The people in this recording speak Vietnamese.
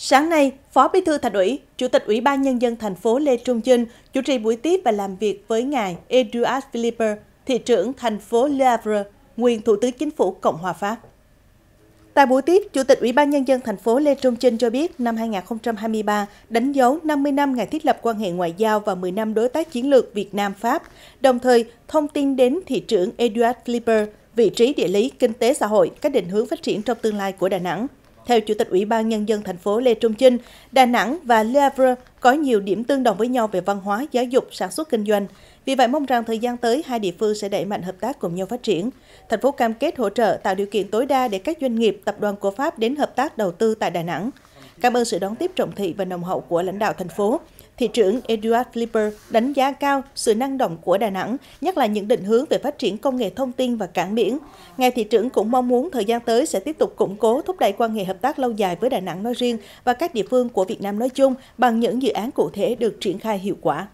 Sáng nay, Phó Bí thư Thành ủy, Chủ tịch Ủy ban Nhân dân thành phố Lê Trung Chinh chủ trì buổi tiếp và làm việc với ngài Eduard Philippe, thị trưởng thành phố Le Havre, nguyên Thủ tướng Chính phủ Cộng hòa Pháp. Tại buổi tiếp, Chủ tịch Ủy ban Nhân dân thành phố Lê Trung Chinh cho biết năm 2023 đánh dấu 50 năm ngày thiết lập quan hệ ngoại giao và 10 năm đối tác chiến lược Việt Nam-Pháp, đồng thời thông tin đến thị trưởng Eduard Philippe vị trí địa lý, kinh tế xã hội, các định hướng phát triển trong tương lai của Đà Nẵng. Theo Chủ tịch Ủy ban Nhân dân thành phố Lê Trung Chinh, Đà Nẵng và Le Havre có nhiều điểm tương đồng với nhau về văn hóa, giáo dục, sản xuất kinh doanh. Vì vậy mong rằng thời gian tới hai địa phương sẽ đẩy mạnh hợp tác cùng nhau phát triển. Thành phố cam kết hỗ trợ tạo điều kiện tối đa để các doanh nghiệp, tập đoàn của Pháp đến hợp tác đầu tư tại Đà Nẵng. Cảm ơn sự đón tiếp trọng thị và nồng hậu của lãnh đạo thành phố. Thị trưởng Eduard Flipper đánh giá cao sự năng động của Đà Nẵng, nhất là những định hướng về phát triển công nghệ thông tin và cảng biển. Ngài thị trưởng cũng mong muốn thời gian tới sẽ tiếp tục củng cố thúc đẩy quan hệ hợp tác lâu dài với Đà Nẵng nói riêng và các địa phương của Việt Nam nói chung bằng những dự án cụ thể được triển khai hiệu quả.